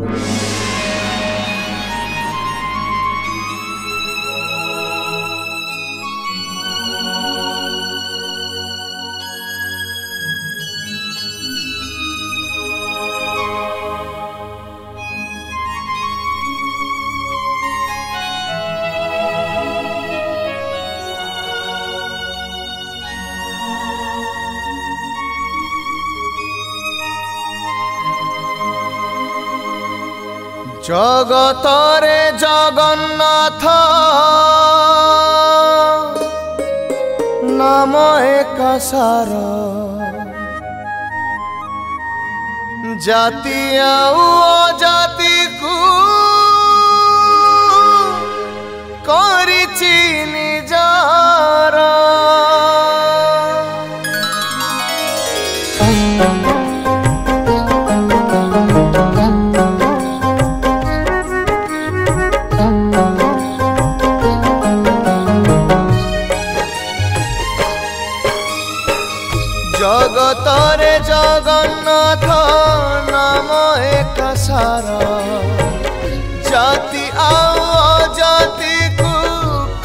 you জগতরে Jagannath নাম একাসার জাতি আউ জাতি কু করিছি নিজ একা সারা জাতি আও জাতিকু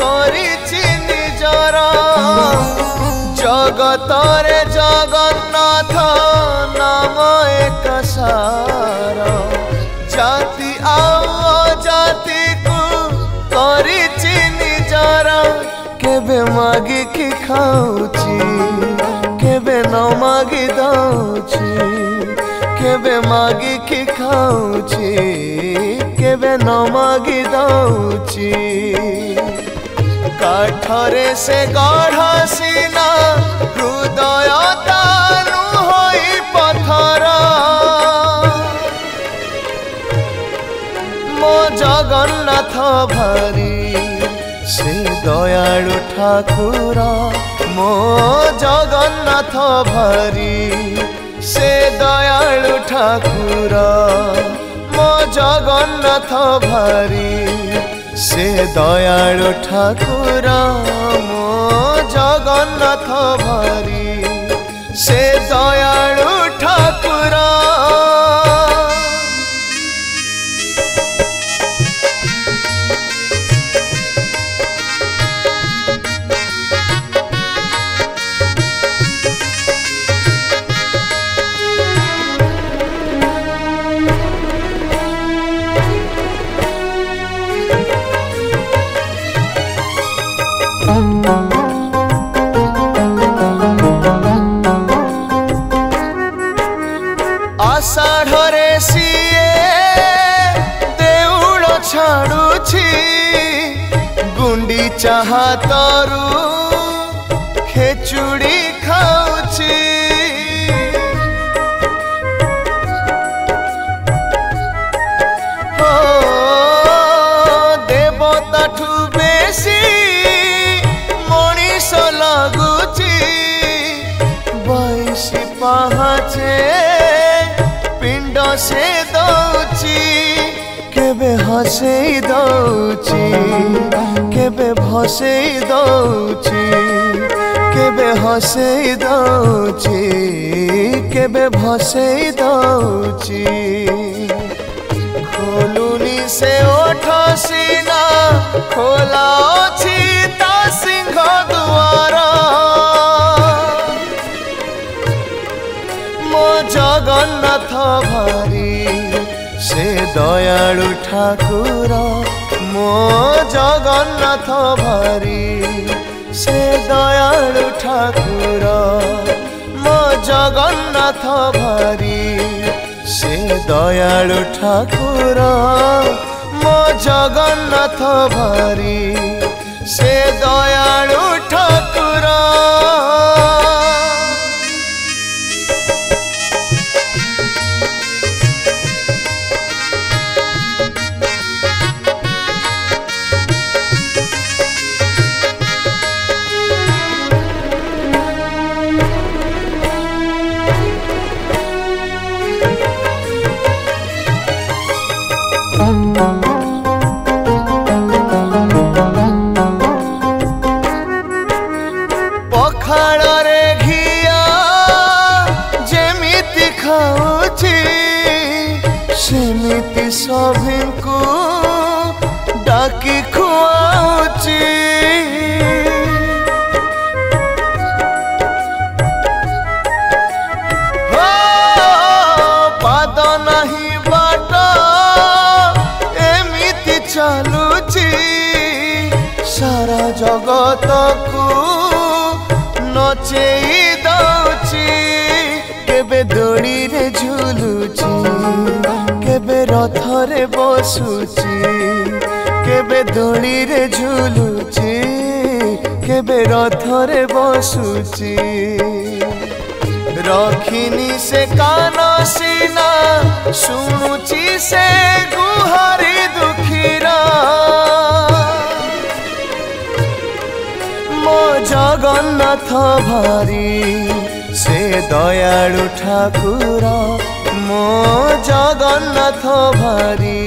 করিছি নিজর জগতরে জগন্নাথ নাম একা সারা জাতি আও জাতিকু করিছি ନିଜର କେବେ ମାଗିକି ଖାଉଛ কেবে মাগি কি খাউছি কেবে ন মাগি দাউছি কাঠরে সে গঢ় সিনা হৃদয় তানু হই পথর মো জগন্নাথ ভারি সে দয়ালু ঠাকুর মো জগন্নাথ ভারি সে দয়ালু ঠাকুর মো জগন্নাথ ভারি সে দয়ালু ঠাকুর মো জগন্নাথ ভারি সে ଚାହା ତରୁ ଖେଚୁଡ଼ି ଖାଉଛି ଦେବତାଠୁ ବେଶୀ ମଣିଷ ଲାଗୁଛି ବୟସୀ ପାହାଚେ ପିଣ୍ଡ ସେ ଦଉଛି କେବେ ହସେଇ ଦଉଛି কেবে ভসেই দৌছি কেবে হসেই দৌছি কেবে ভসেই দৌছি খোলুনি সে ওঠ সিনা খোলা অছি তা সিংহ দুয়ার মো জগন্নাথ ଭାରି সে দয়ালু ଠାକୁର মো জগন্নাথ ভারি সে দয়ালু ঠাকুর মো জগন্নাথ ভারি সে দয়ালু ঠাকুর মো জগন্নাথ ভারী ପଖାଳରେ ଘିଅ ଯେମିତି ଖାଉଛି ସେମିତି ସଭିଙ୍କୁ ଡାକି ଖୁ ଜଗତକୁ ନଚେଇ ଦଉଛି କେବେ ଦୋଳିରେ ଝୁଲୁଛି କେବେ ରଥରେ ବସୁଛି କେବେ ଦୋଳିରେ ଝୁଲୁଛି କେବେ ରଥରେ ବସୁଛି ରଖିନି ସେ କାନ ସିନା ଶୁଣୁଛି ସେ ଗୁହରେ দুঃখ ভরি সে দয়ালু ঠাকুর মো জগন্নাথ ভরি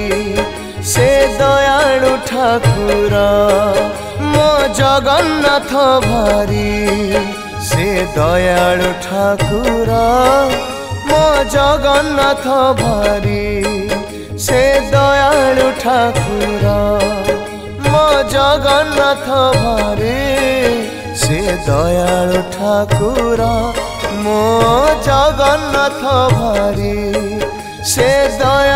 সে দয়ালু ঠাকুর মো জগন্নাথ ভরি সে দয়ালু ঠাকুর মো জগন্নাথ ভরি সে দয়ালু ঠাকুর মো জগন্নাথ ভরি হে দয়াল ঠাকুর ମୋ ଜଗନ୍ନାଥ ଭାରି ସେ ଦୟା